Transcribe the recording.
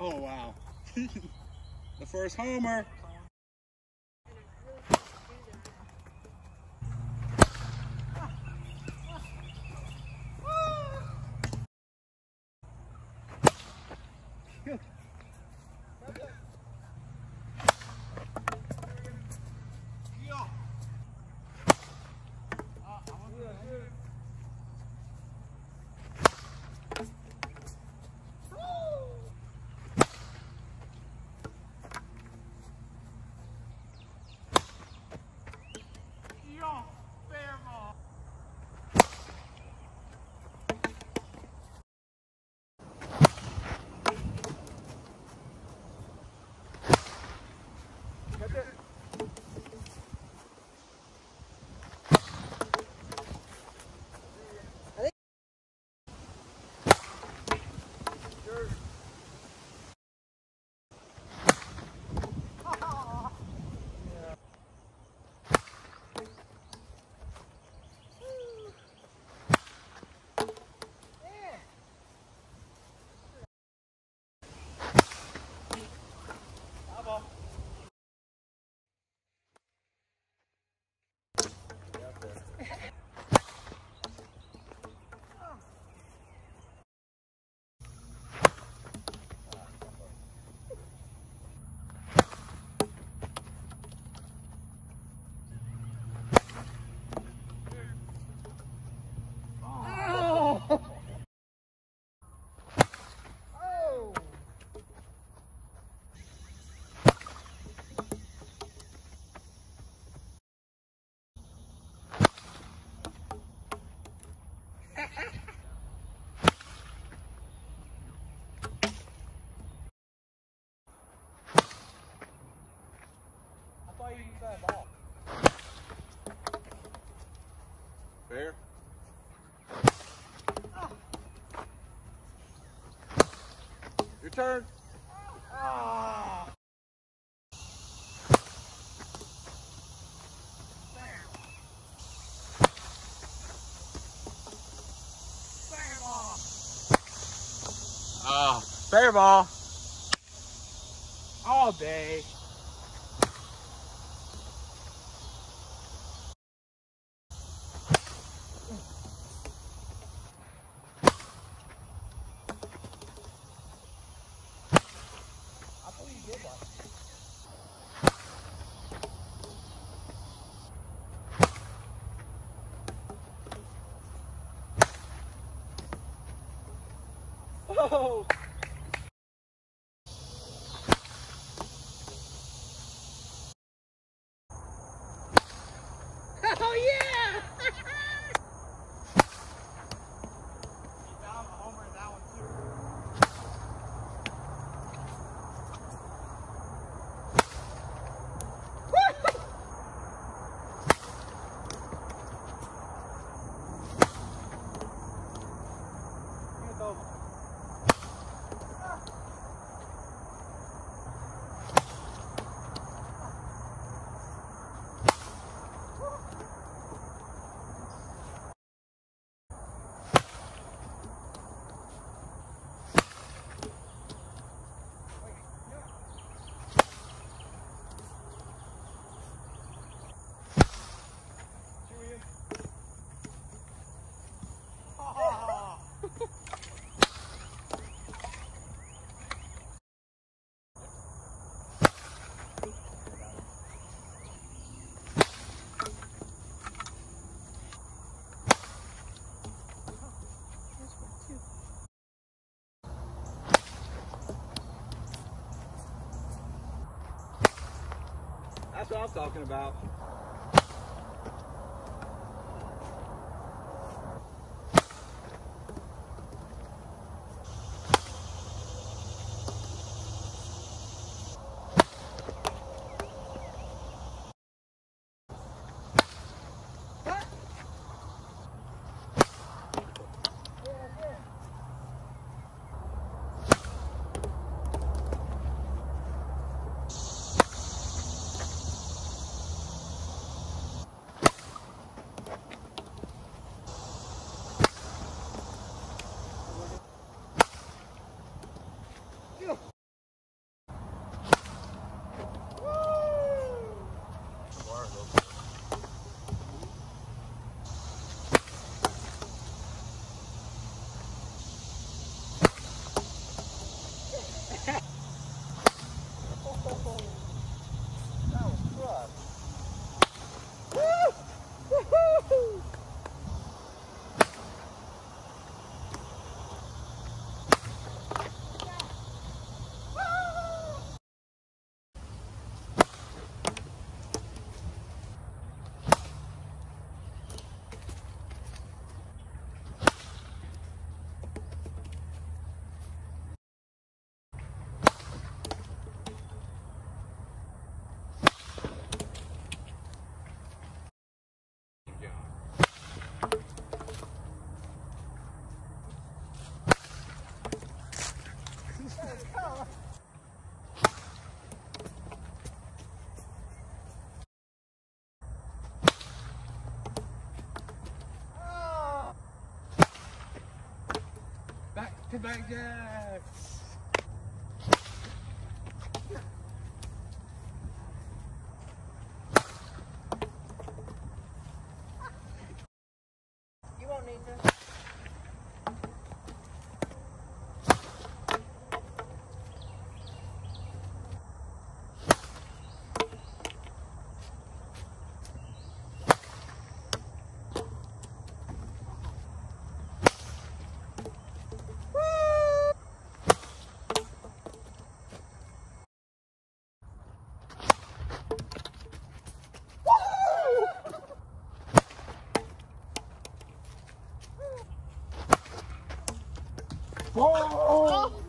Oh, wow. the first homer. Fair. Turn. Oh, fair ball. All day. Oh! Yeah! That's what I was talking about. Nickelback Jacks. Whoa!